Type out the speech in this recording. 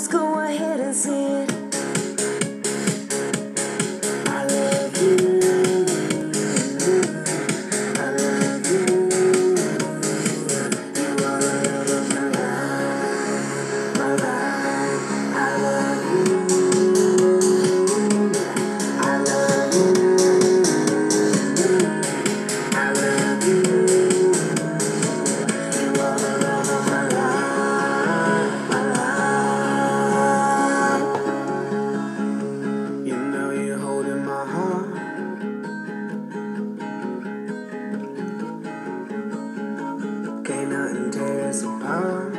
Let's go ahead and see it. Can't nothing tear